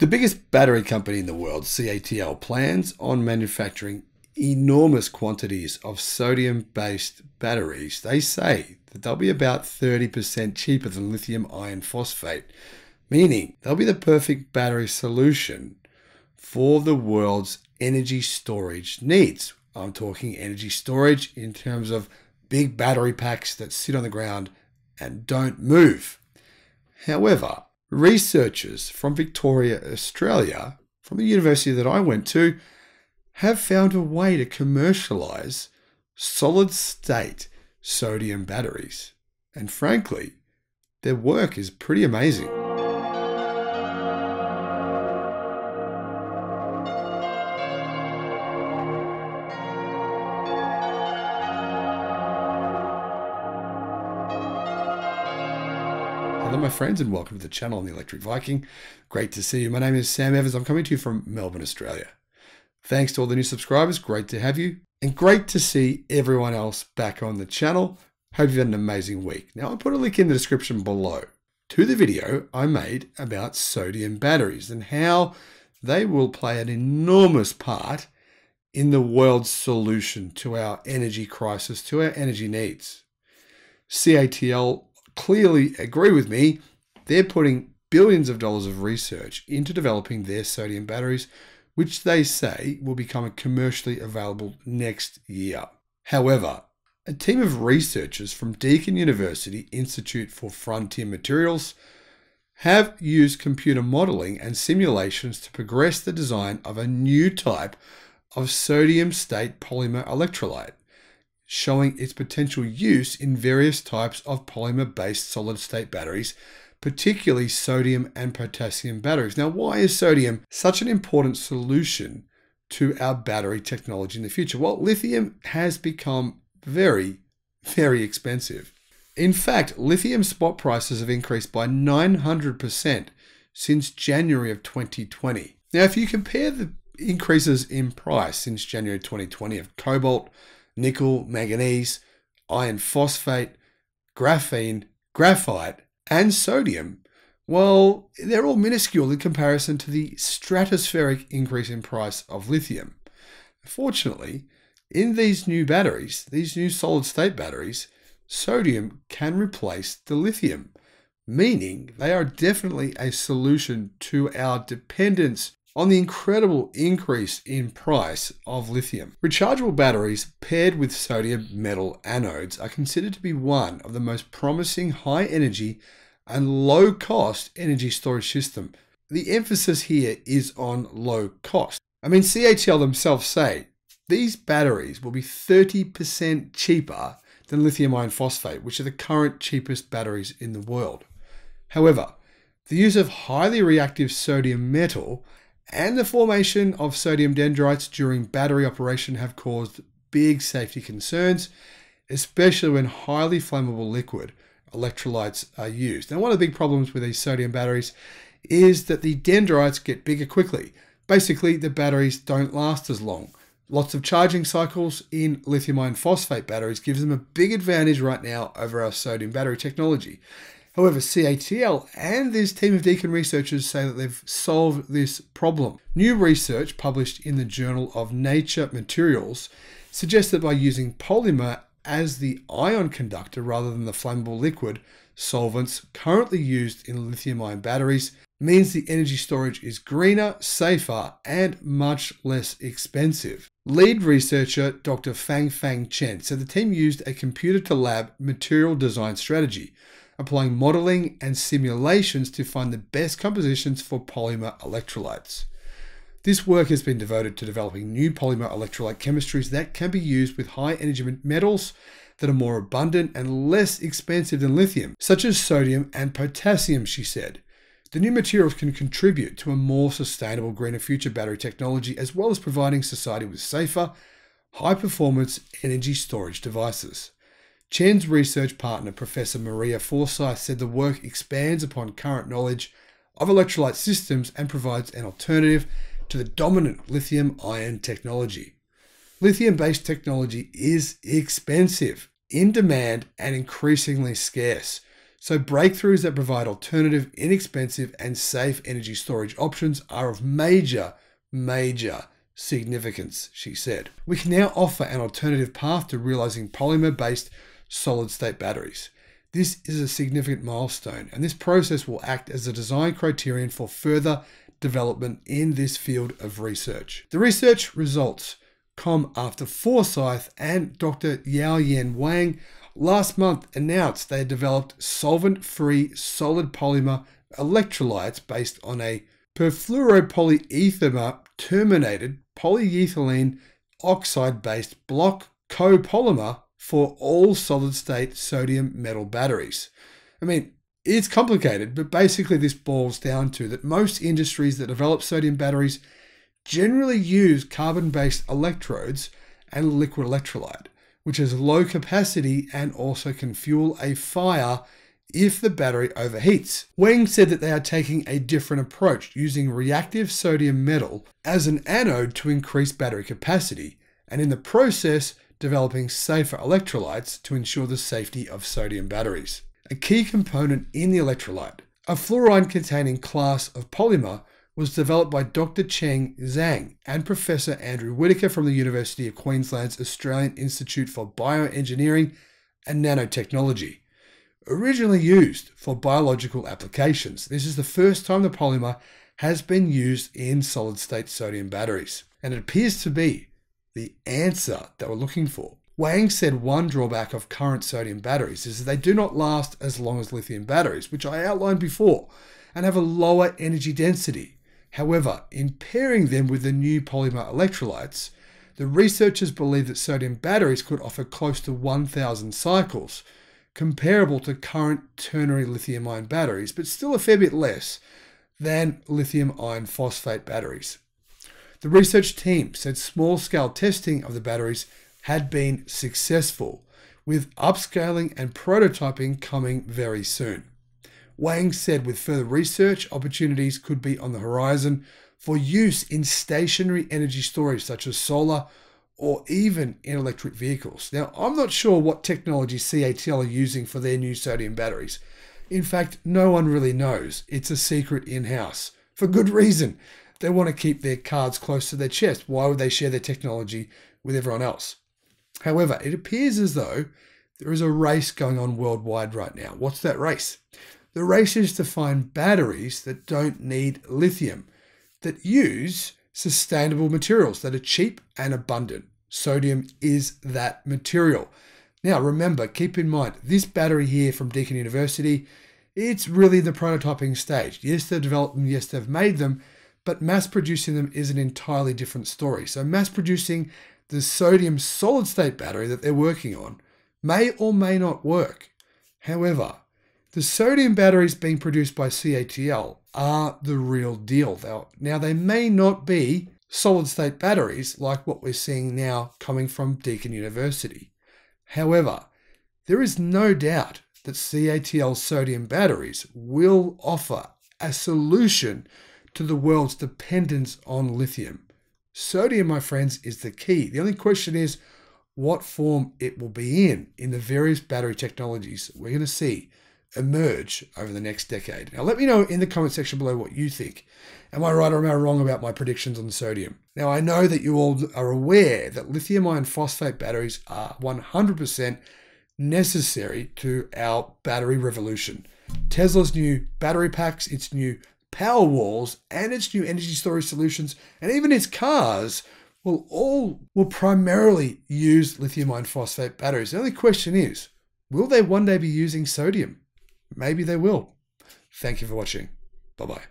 The biggest battery company in the world, CATL, plans on manufacturing enormous quantities of sodium based batteries. They say that they'll be about 30% cheaper than lithium iron phosphate, meaning they'll be the perfect battery solution for the world's energy storage needs. I'm talking energy storage in terms of big battery packs that sit on the ground and don't move. However, researchers from Victoria, Australia, from the university that I went to, have found a way to commercialize solid state sodium batteries. And frankly, their work is pretty amazing. Hello, my friends, and welcome to the channel on the Electric Viking. Great to see you. My name is Sam Evans. I'm coming to you from Melbourne, Australia. Thanks to all the new subscribers. Great to have you. And great to see everyone else back on the channel. Hope you've had an amazing week. Now, I'll put a link in the description below to the video I made about sodium batteries and how they will play an enormous part in the world's solution to our energy crisis, to our energy needs. CATL clearly agree with me. They're putting billions of dollars of research into developing their sodium batteries, which they say will become commercially available next year. However, a team of researchers from Deakin University Institute for Frontier Materials have used computer modeling and simulations to progress the design of a new type of sodium state polymer electrolyte showing its potential use in various types of polymer based solid state batteries, particularly sodium and potassium batteries. Now, why is sodium such an important solution to our battery technology in the future? Well, lithium has become very, very expensive. In fact, lithium spot prices have increased by 900% since January of 2020. Now, if you compare the increases in price since January 2020 of cobalt, nickel, manganese, iron phosphate, graphene, graphite, and sodium, well, they're all minuscule in comparison to the stratospheric increase in price of lithium. Fortunately, in these new batteries, these new solid state batteries, sodium can replace the lithium, meaning they are definitely a solution to our dependence on the incredible increase in price of lithium. Rechargeable batteries paired with sodium metal anodes are considered to be one of the most promising high energy and low cost energy storage system. The emphasis here is on low cost. I mean, CATL themselves say these batteries will be 30% cheaper than lithium iron phosphate, which are the current cheapest batteries in the world. However, the use of highly reactive sodium metal and the formation of sodium dendrites during battery operation have caused big safety concerns, especially when highly flammable liquid electrolytes are used. Now, one of the big problems with these sodium batteries is that the dendrites get bigger quickly. Basically, the batteries don't last as long. Lots of charging cycles in lithium iron phosphate batteries gives them a big advantage right now over our sodium battery technology. However, CATL and this team of Deakin researchers say that they've solved this problem. New research published in the Journal of Nature Materials suggests that by using polymer as the ion conductor rather than the flammable liquid, solvents currently used in lithium ion batteries means the energy storage is greener, safer, and much less expensive. Lead researcher Dr. Fang Fang Chen said the team used a computer to lab material design strategy applying modeling and simulations to find the best compositions for polymer electrolytes. This work has been devoted to developing new polymer electrolyte chemistries that can be used with high energy metals that are more abundant and less expensive than lithium, such as sodium and potassium, she said. The new materials can contribute to a more sustainable, greener future battery technology, as well as providing society with safer, high performance energy storage devices. Chen's research partner, Professor Maria Forsyth, said the work expands upon current knowledge of electrolyte systems and provides an alternative to the dominant lithium ion technology. Lithium based technology is expensive, in demand, and increasingly scarce. So, breakthroughs that provide alternative, inexpensive, and safe energy storage options are of major, major significance, she said. We can now offer an alternative path to realizing polymer based solid state batteries. This is a significant milestone, and this process will act as a design criterion for further development in this field of research. The research results come after Forsyth and Dr. Yaoyan Wang last month announced they had developed solvent free solid polymer electrolytes based on a perfluoropolyether terminated polyethylene oxide based block copolymer for all solid state sodium metal batteries. I mean, it's complicated, but basically, this boils down to that most industries that develop sodium batteries generally use carbon based electrodes and liquid electrolyte which has low capacity and also can fuel a fire if the battery overheats. Wang said that they are taking a different approach, using reactive sodium metal as an anode to increase battery capacity, and in the process, developing safer electrolytes to ensure the safety of sodium batteries. A key component in the electrolyte, a fluoride containing class of polymer was developed by Dr. Cheng Zhang and Professor Andrew Whittaker from the University of Queensland's Australian Institute for Bioengineering and Nanotechnology. Originally used for biological applications, this is the first time the polymer has been used in solid state sodium batteries, and it appears to be the answer they were looking for. Wang said one drawback of current sodium batteries is that they do not last as long as lithium batteries, which I outlined before, and have a lower energy density. However, in pairing them with the new polymer electrolytes, the researchers believe that sodium batteries could offer close to 1,000 cycles, comparable to current ternary lithium ion batteries, but still a fair bit less than lithium iron phosphate batteries. The research team said small scale testing of the batteries had been successful, with upscaling and prototyping coming very soon. Wang said with further research, opportunities could be on the horizon for use in stationary energy storage such as solar or even in electric vehicles. Now, I'm not sure what technology CATL are using for their new sodium batteries. In fact, no one really knows. It's a secret in house for good reason. They want to keep their cards close to their chest. Why would they share their technology with everyone else? However, it appears as though there is a race going on worldwide right now. What's that race? The race is to find batteries that don't need lithium, that use sustainable materials that are cheap and abundant. Sodium is that material. Now, remember, keep in mind, this battery here from Deakin University, it's really the prototyping stage. Yes, they've developed them, yes, they've made them, but mass producing them is an entirely different story. So, mass producing the sodium solid state battery that they're working on may or may not work. However, the sodium batteries being produced by CATL are the real deal. Now, they may not be solid state batteries like what we're seeing now coming from Deakin University. However, there is no doubt that CATL sodium batteries will offer a solution to the world's dependence on lithium. Sodium, my friends, is the key. The only question is what form it will be in in the various battery technologies we're going to see emerge over the next decade. Now, let me know in the comment section below what you think. Am I right or am I wrong about my predictions on sodium? Now, I know that you all are aware that lithium ion phosphate batteries are 100% necessary to our battery revolution. Tesla's new battery packs, its new power walls, and its new energy storage solutions, and even its cars will all will primarily use lithium iron phosphate batteries. The only question is, will they one day be using sodium? Maybe they will. Thank you for watching. Bye bye.